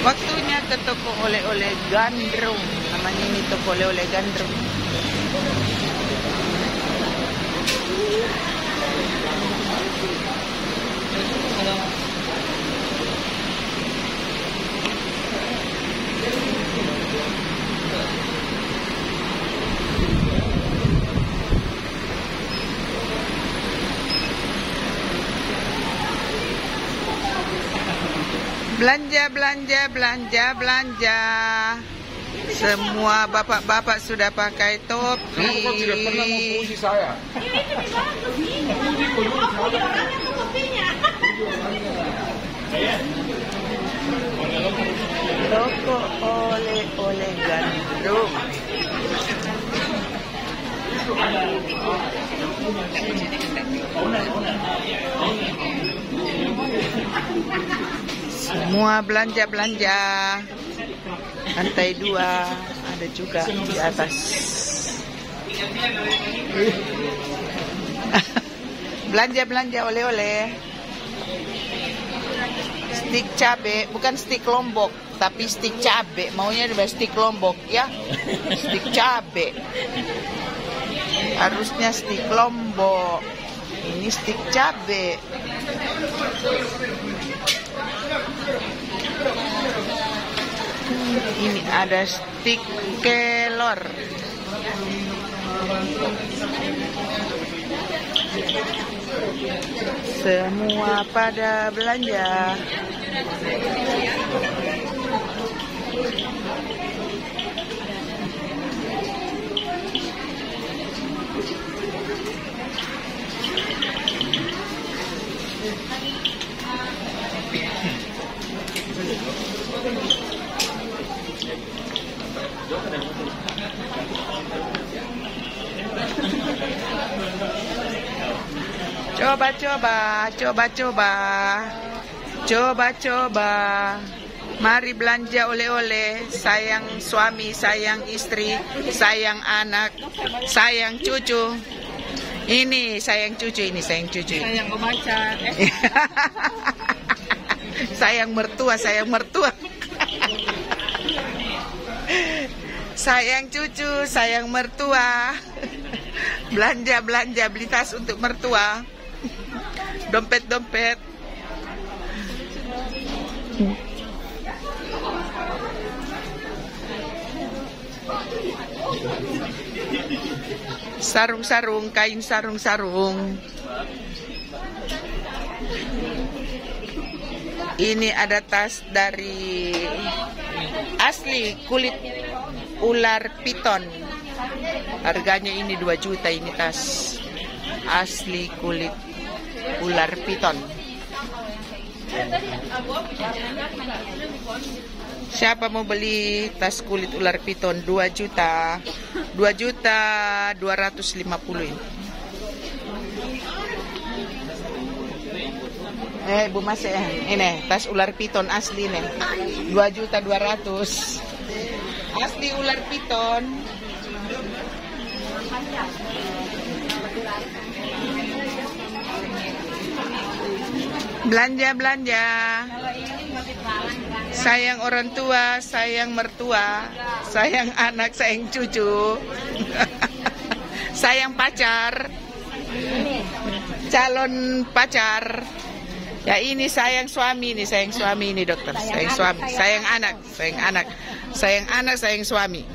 Waktunya ke toko oleh-oleh Gandrung. Namanya ini toko oleh-oleh Gandrung. Belanja, belanja, belanja, belanja. Semua bapak-bapak sudah pakai topi. Tidak pernah memuji saya? Toko oleh-oleh gandrung. Semua belanja-belanja. Lantai dua ada juga di atas. Belanja-belanja oleh-oleh. Stik cabe, bukan stik lombok, tapi stik cabe. Maunya ada stik lombok ya. Stik cabe. Harusnya stik lombok. Ini stik cabe. Ini ada stik kelor. Semua pada belanja. Coba coba, coba coba. Coba coba. Mari belanja oleh-oleh, sayang suami, sayang istri, sayang anak, sayang cucu. Ini sayang cucu, ini sayang cucu. Sayang. Eh, sayang mertua, sayang mertua. sayang cucu, sayang mertua. belanja, belanja, beli tas untuk mertua. Dompet, dompet. Sarung-sarung, kain sarung-sarung. Ini ada tas dari asli kulit ular piton. Harganya ini 2 juta ini tas. Asli kulit ular piton. Siapa mau beli tas kulit ular piton 2 juta? 2 juta 250 ini. Eh, Bu Mas ya. Ini tas ular piton asli nih. 2 juta 200. Asli ular piton. Belanja belanja. Sayang orang tua, sayang mertua, sayang anak, sayang cucu. sayang pacar. Calon pacar. Ya ini sayang suami ini, sayang suami ini dokter. Sayang suami, sayang anak, sayang anak. Sayang anak, sayang suami.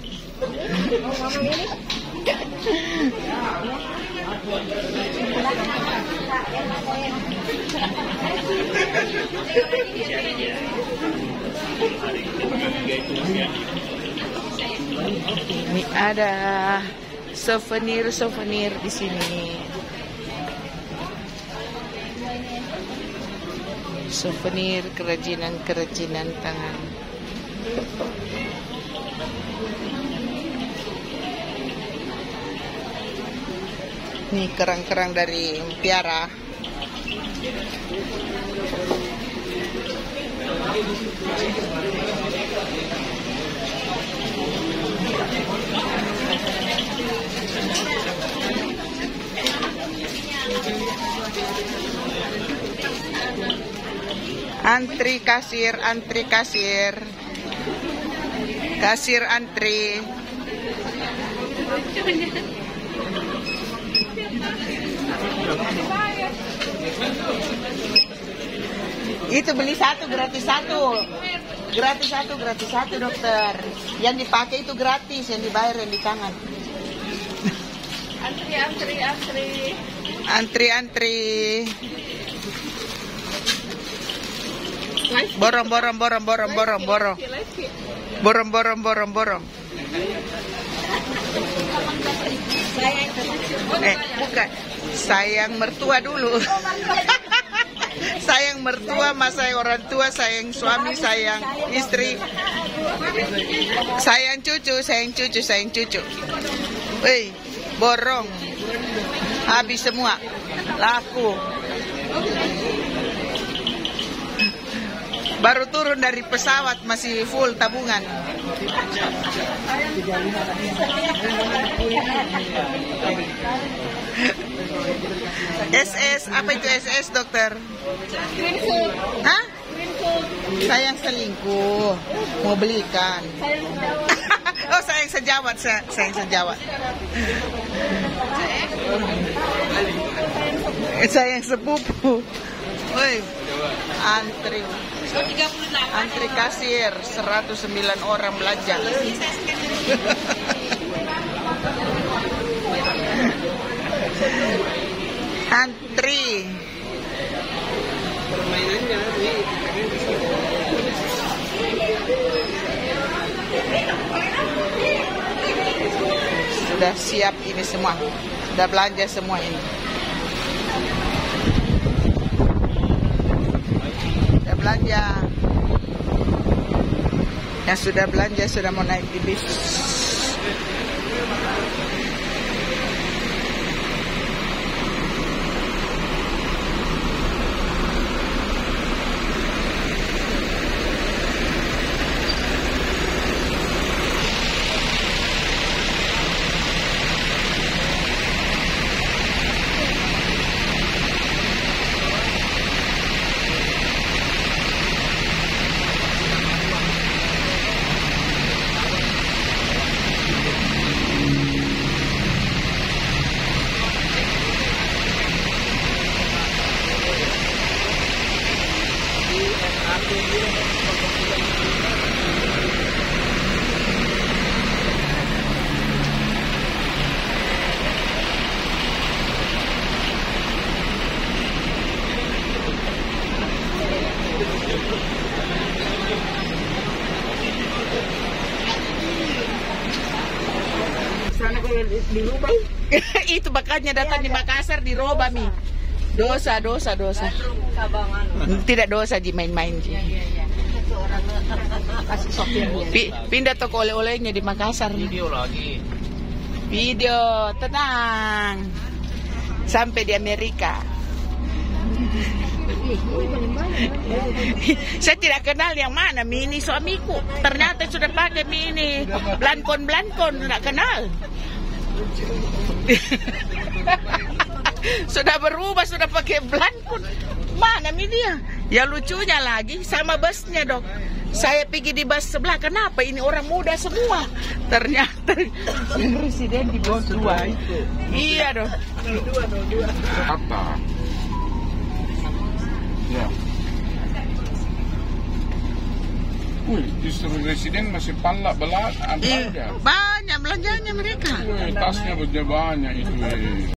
Ini ada souvenir-souvenir di sini. Souvenir kerajinan-kerajinan tangan. Ini kerang-kerang dari Mutiara. Antri Antri kasir, antri kasir. Kasir antri. Itu beli satu gratis satu. Gratis satu, gratis satu dokter. Yang dipakai itu gratis, yang dibayar yang di tangan. Antri, antri, antri. Antri, antri. Borong, borong, borong, borong, borong, borong. Borong, borong, borong, borong. Eh, bukan. Sayang mertua dulu. sayang mertua, mas sayang orang tua, sayang suami, sayang istri. Sayang cucu, sayang cucu, sayang cucu. Wih, borong. Habis semua. Laku. Baru turun dari pesawat masih full tabungan. SS, apa itu SS dokter? Hah? Sayang selingkuh, mau belikan. oh sayang sejawat, sa- sayang sejawat. Eh, sayang sepupu. Woi, antri. Antri kasir, 109 orang belanja. Antri. Sudah siap ini semua. Sudah belanja semua ini. Sudah belanja. Yang sudah belanja sudah mau naik di bis. Sana kalau di, Itu makanya datang di Makassar di Roba mi. Dosa, dosa, dosa. Tidak dosa di main-main. Ji. Kasih sopir. Pi- pindah toko oleh-olehnya di Makassar. video lagi. Video, tenang. Sampai di Amerika. Saya tidak kenal yang mana mini suamiku. Ternyata sudah pakai mini. Blankon blankon tidak kenal. sudah berubah sudah pakai blankon. Mana mini dia? Ya lucunya lagi sama busnya dok. Saya pergi di bus sebelah. Kenapa ini orang muda semua? Ternyata presiden di bawah tua. Iya dok. Apa? Ya. Wih, justru residen masih palak belak Iya, belanja. banyak belanjanya mereka. Wih, tasnya banyak itu. eh.